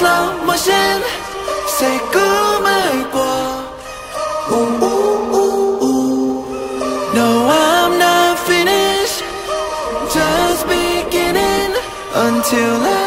slow motion say 谁更美过？Ooh, ooh, ooh, ooh. No, I'm not finished, just beginning until I.